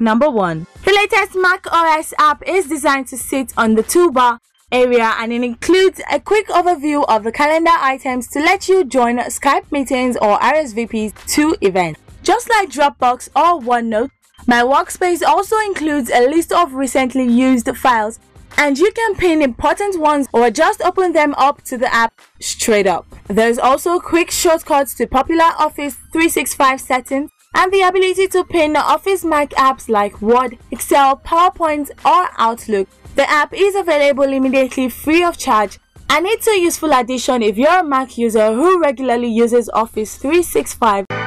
Number 1. The latest Mac OS app is designed to sit on the toolbar area and it includes a quick overview of the calendar items to let you join Skype meetings or RSVPs to events. Just like Dropbox or OneNote, my workspace also includes a list of recently used files and you can pin important ones or just open them up to the app straight up. There's also quick shortcuts to popular Office 365 settings and the ability to pin Office Mac apps like Word, Excel, PowerPoint, or Outlook. The app is available immediately free of charge and it's a useful addition if you're a Mac user who regularly uses Office 365.